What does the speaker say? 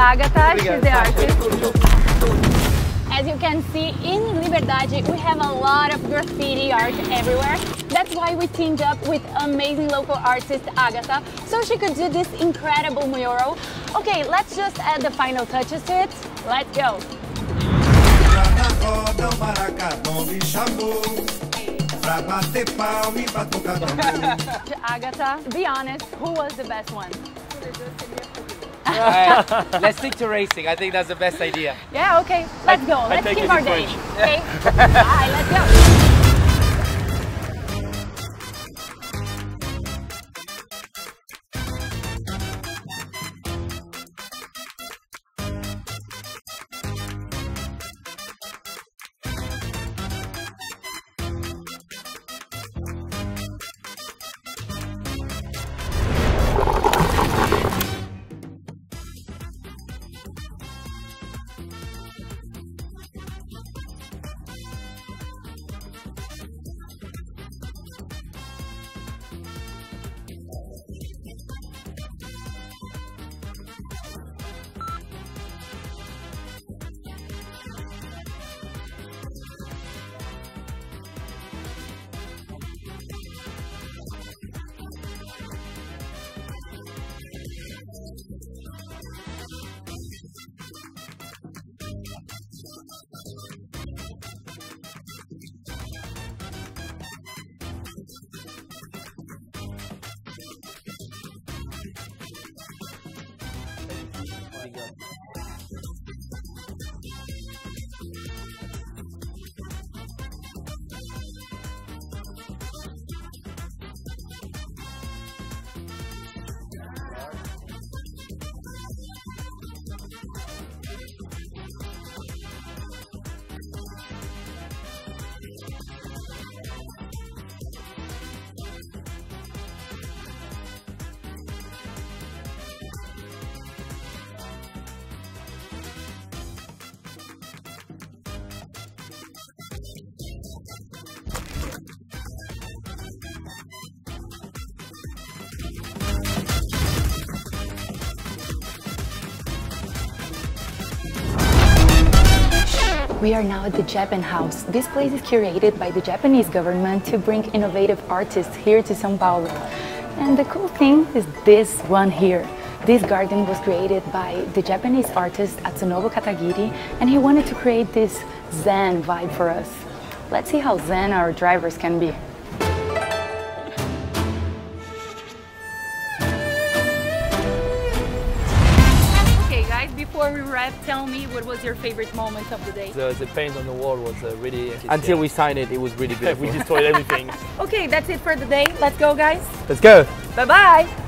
Agatha, she's the artist. As you can see, in Liberdade, we have a lot of graffiti art everywhere. That's why we teamed up with amazing local artist Agatha, so she could do this incredible mural. Okay, let's just add the final touches to it. Let's go. Agatha, be honest, who was the best one? Let's stick to racing. I think that's the best idea. Yeah, okay. Let's go. Let's take keep our day. Okay? Bye, let's go. the. Uh, We are now at the Japan House. This place is curated by the Japanese government to bring innovative artists here to São Paulo. And the cool thing is this one here. This garden was created by the Japanese artist Atsunobu Katagiri, and he wanted to create this zen vibe for us. Let's see how zen our drivers can be. Guys, before we wrap, tell me what was your favorite moment of the day? The, the paint on the wall was uh, really... Until we signed it, it was really beautiful. we destroyed everything. Okay, that's it for the day. Let's go guys. Let's go. Bye bye.